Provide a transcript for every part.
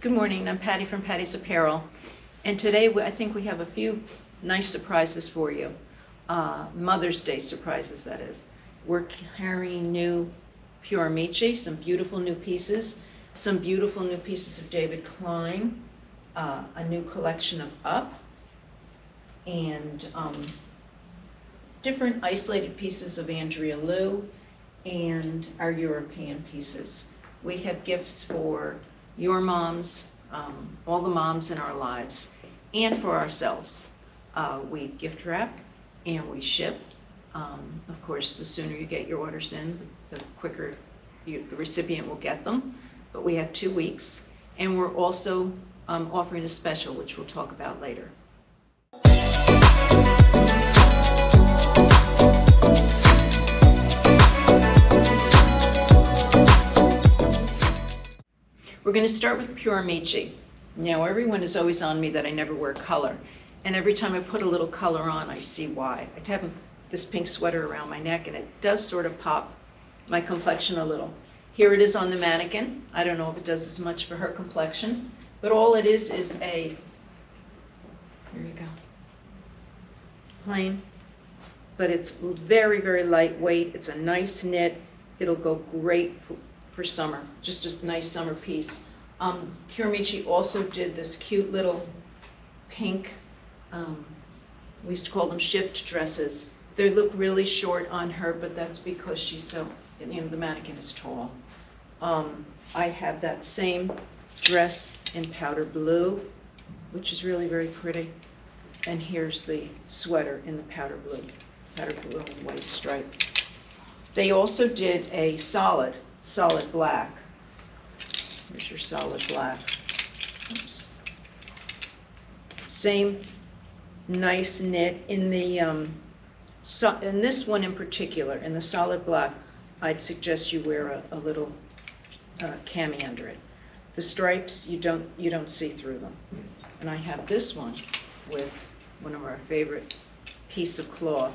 Good morning, I'm Patty from Patty's Apparel, and today we- I think we have a few nice surprises for you. Uh, Mother's Day surprises, that is. We're carrying new Pure Amici, some beautiful new pieces, some beautiful new pieces of David Cline, uh, a new collection of Up, and um, different isolated pieces of Andrea Lou, and our European pieces. We have gifts for your moms, um, all the moms in our lives, and for ourselves. Uh, we gift wrap and we ship. Um, of course, the sooner you get your orders in, the quicker you, the recipient will get them. But we have two weeks, and we're also um, offering a special, which we'll talk about later. We're going to start with Pure Amici. Now, everyone is always on me that I never wear color. And every time I put a little color on, I see why. I have this pink sweater around my neck, and it does sort of pop my complexion a little. Here it is on the mannequin. I don't know if it does as much for her complexion, but all it is is a, here you go, plain, but it's very, very lightweight. It's a nice knit. It'll go great for, for summer, just a nice summer piece. Um, Pure also did this cute little pink, um, we used to call them shift dresses. They look really short on her, but that's because she's so, you know, the mannequin is tall. Um, I have that same dress in powder blue, which is really very pretty. And here's the sweater in the powder blue, powder blue and white stripe. They also did a solid, solid black. Here's your solid black. Oops. Same nice knit in the, um, so, in this one in particular, in the solid black, I'd suggest you wear a, a little uh, cami under it. The stripes, you don't, you don't see through them. And I have this one with one of our favorite piece of cloth.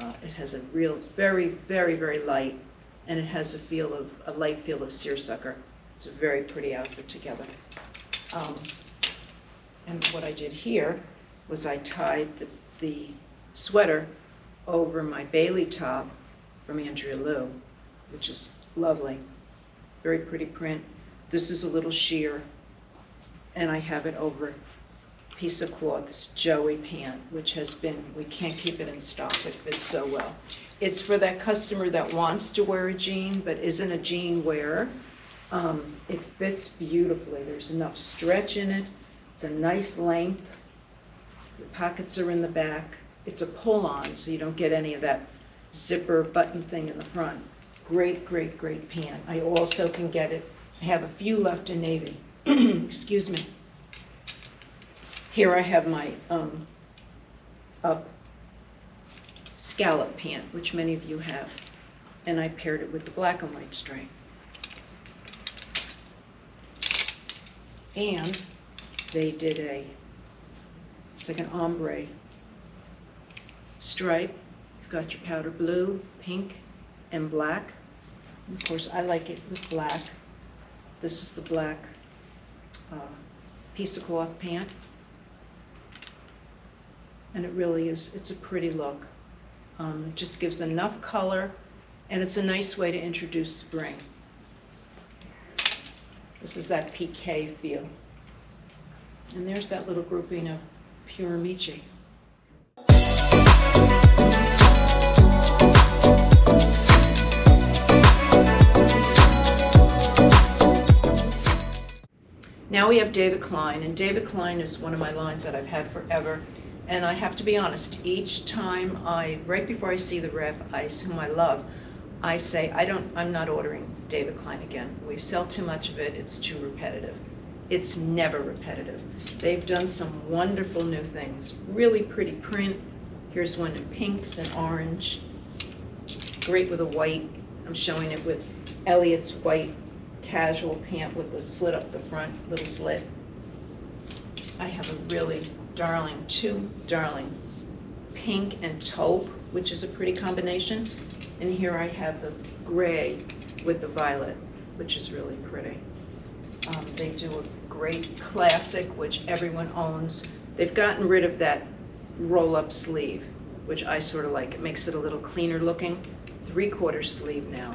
Uh, It has a real, very, very, very light, and it has a feel of, a light feel of seersucker. It's a very pretty outfit together. Um, And what I did here was I tied the, the sweater over my Bailey top from Andrea Lou, which is lovely. Very pretty print. This is a little sheer, and I have it over piece of cloth, it's Joey pant, which has been, we can't keep it in stock, it fits so well. It's for that customer that wants to wear a jean, but isn't a jean wearer. Um, It fits beautifully, there's enough stretch in it, it's a nice length. The pockets are in the back. It's a pull-on, so you don't get any of that zipper button thing in the front. Great, great, great pant. I also can get it, I have a few left in navy. Excuse me. Here I have my um, up scallop pant, which many of you have, and I paired it with the black and white stripe. And they did a, it's like an ombre stripe. You've got your powder blue, pink, and black. Of course, I like it with black. This is the black uh, piece of cloth pant. And it really is, it's a pretty look. Um, It just gives enough color, and it's a nice way to introduce spring. This is that PK feel. And there's that little grouping of pure Amici. Now we have David Cline, and David Cline is one of my lines that I've had forever. And I have to be honest, each time I, right before I see the rep, I, whom I love, I say, I don't, I'm not ordering David Cline again. We sell too much of it, it's too repetitive. It's never repetitive. They've done some wonderful new things, really pretty print. Here's one in pinks and orange, great with a white. I'm showing it with Elliot's white casual pant with the slit up the front, little slit. I have a really darling, two darling, pink and taupe, which is a pretty combination. And here I have the gray with the violet, which is really pretty. Um, They do a great classic, which everyone owns. They've gotten rid of that roll-up sleeve, which I sort of like. It makes it a little cleaner looking. Three-quarter sleeve now.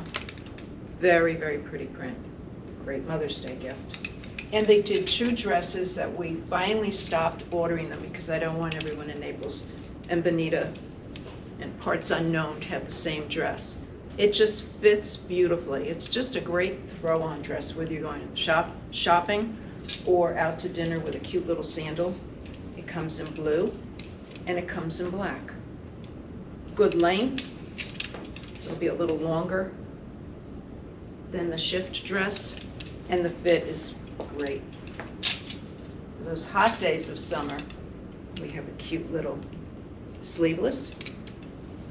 Very, very pretty print. Great Mother's Day gift. And they did two dresses that we finally stopped ordering them because I don't want everyone in Naples and Bonita and parts unknown to have the same dress. It just fits beautifully. It's just a great throw-on dress, whether you're going shop, shopping or out to dinner with a cute little sandal. It comes in blue and it comes in black. Good length. It'll be a little longer than the shift dress and the fit is great. Those hot days of summer, we have a cute little sleeveless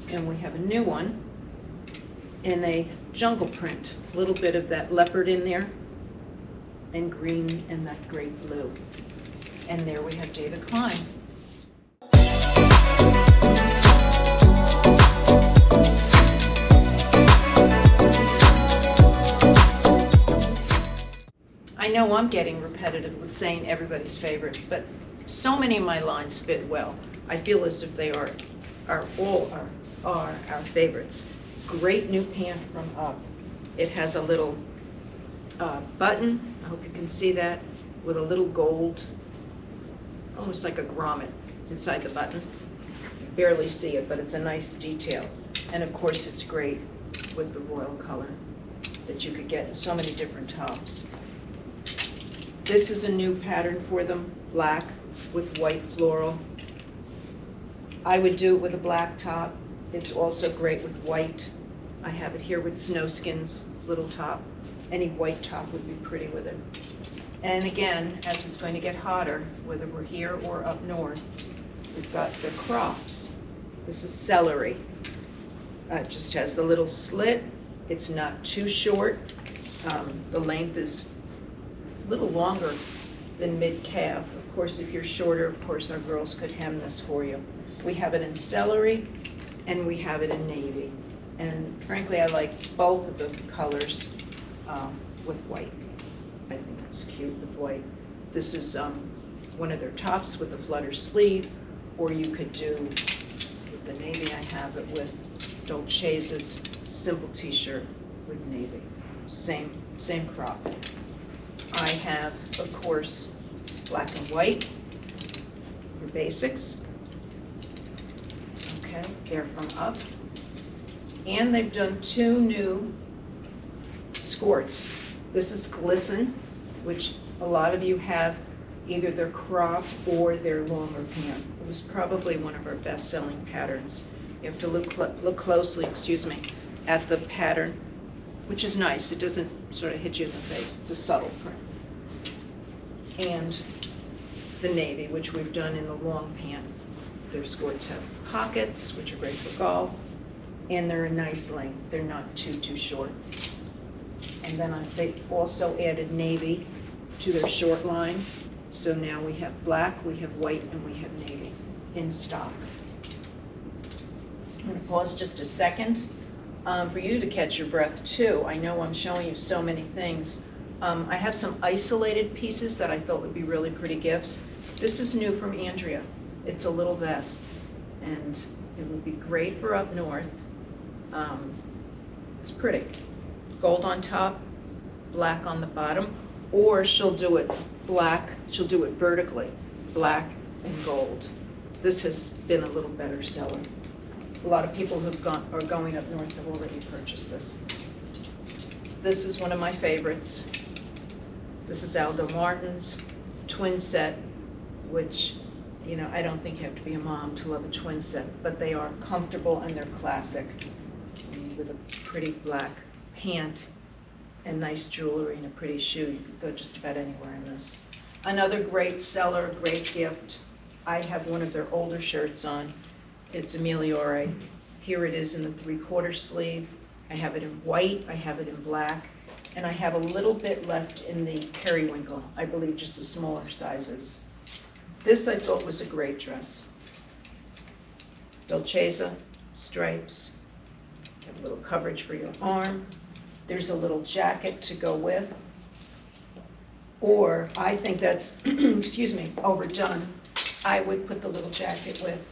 and we have a new one in a jungle print, a little bit of that leopard in there, and green and that great blue. And there we have David Cline. Know I'm getting repetitive with saying everybody's favorite, but so many of my lines fit well. I feel as if they are, are all are, are our favorites. Great new pant from UP. It has a little uh, button, I hope you can see that, with a little gold, almost like a grommet inside the button. You Barely see it, but it's a nice detail. And of course, it's great with the royal color that you could get in so many different tops. This is a new pattern for them, black with white floral. I would do it with a black top. It's also great with white. I have it here with snowskins, little top. Any white top would be pretty with it. And again, as it's going to get hotter, whether we're here or up north, we've got the crops. This is celery. Uh, It just has the little slit. It's not too short. Um, The length is little longer than mid-calf. Of course, if you're shorter, of course, our girls could hem this for you. We have it in celery, and we have it in navy. And frankly, I like both of the colors um, with white. I think it's cute with white. This is um, one of their tops with a flutter sleeve, or you could do, with the navy, I have it with Dolce's simple t-shirt with navy. Same, same crop. I have, of course, black and white, your basics. Okay, they're from UP. And they've done two new skirts. This is Glisten, which a lot of you have either their crop or their longer pant. It was probably one of our best-selling patterns. You have to look, clo- look closely, excuse me, at the pattern, which is nice. It doesn't sort of hit you in the face. It's a subtle print. And the navy, which we've done in the long pant. Their skirts have pockets, which are great for golf, and they're a nice length. They're not too, too short. And then I- they also added navy to their short line. So now we have black, we have white, and we have navy in stock. I'm gonna pause just a second um, for you to catch your breath too. I know I'm showing you so many things. Um, I have some isolated pieces that I thought would be really pretty gifts. This is new from Andrea. It's a little vest, and it would be great for up north. Um, It's pretty. Gold on top, black on the bottom, or she'll do it black, she'll do it vertically, black and gold. This has been a little better seller. A lot of people who've gone, are going up north have already purchased this. This is one of my favorites. This is Aldo Martin's twin set, which, you know, I don't think you have to be a mom to love a twin set, but they are comfortable and they're classic with a pretty black pant and nice jewelry and a pretty shoe. You could go just about anywhere in this. Another great seller, great gift. I have one of their older shirts on. It's Emiliore. Here it is in the three-quarter sleeve. I have it in white, I have it in black, and I have a little bit left in the periwinkle, I believe just the smaller sizes. This I thought was a great dress. Dolcezza, stripes, have a little coverage for your arm. There's a little jacket to go with. Or I think that's, excuse me, overdone. I would put the little jacket with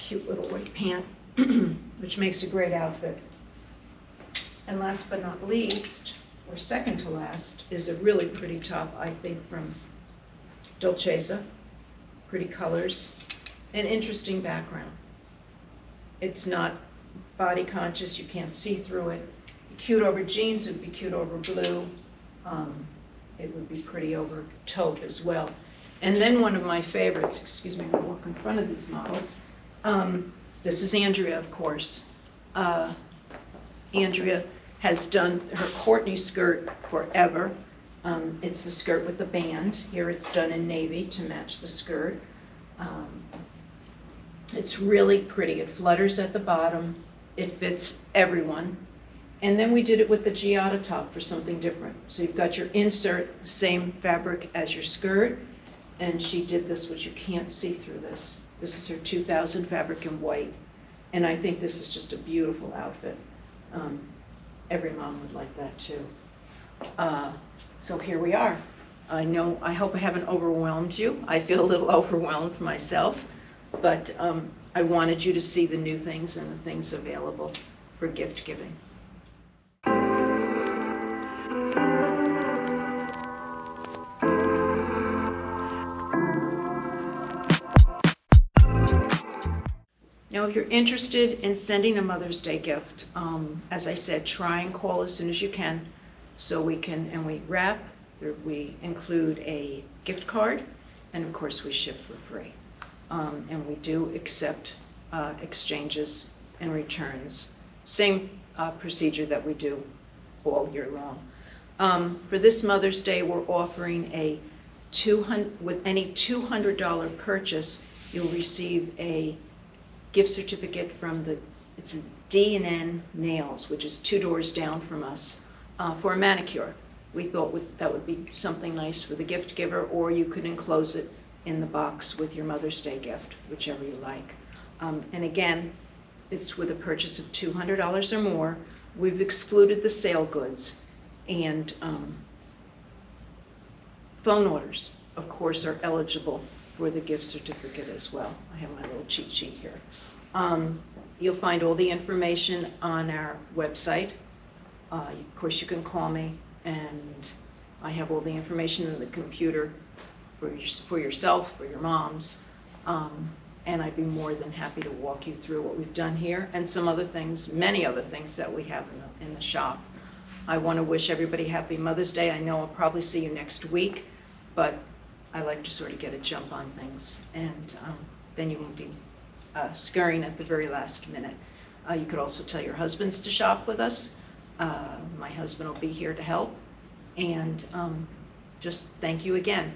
cute little white pant, which makes a great outfit. And last but not least, or second to last, is a really pretty top, I think, from Dolcezza. Pretty colors, an interesting background. It's not body conscious, you can't see through it. Cute over jeans, it would be cute over blue. Um, It would be pretty over taupe as well. And then one of my favorites, excuse me, gonna walk in front of these models. Um, This is Andrea, of course. Uh, Andrea has done her Courtney skirt forever. Um, It's the skirt with the band. Here it's done in navy to match the skirt. Um, It's really pretty. It flutters at the bottom. It fits everyone. And then we did it with the Giada top for something different. So you've got your insert, the same fabric as your skirt, and she did this, which you can't see through this. This is her 2000 fabric in white, and I think this is just a beautiful outfit. Um, Every mom would like that too. Uh, So here we are. I know, I hope I haven't overwhelmed you. I feel a little overwhelmed myself, but um, I wanted you to see the new things and the things available for gift giving. Now, if you're interested in sending a Mother's Day gift, um, as I said, try and call as soon as you can, so we can, and we wrap, we include a gift card, and of course, we ship for free. Um, And we do accept uh, exchanges and returns. Same uh, procedure that we do all year long. Um, For this Mother's Day, we're offering a 200, with any $200 purchase, you'll receive a gift certificate from the, it's a D and N Nails, which is two doors down from us, uh, for a manicure. We thought would- that would be something nice for the gift giver, or you could enclose it in the box with your Mother's Day gift, whichever you like. Um, And again, it's with a purchase of $200 or more. We've excluded the sale goods, and um, phone orders, of course, are eligible for the gift certificate as well. I have my little cheat sheet here. Um, You'll find all the information on our website. Uh, Of course, you can call me, and I have all the information in the computer for your- for yourself, for your moms. Um, And I'd be more than happy to walk you through what we've done here and some other things, many other things that we have in the, in the shop. I want to wish everybody happy Mother's Day. I know I'll probably see you next week, but I like to sort of get a jump on things, and um, then you won't be uh, scurrying at the very last minute. Uh, You could also tell your husbands to shop with us. Uh, My husband will be here to help, and um, just thank you again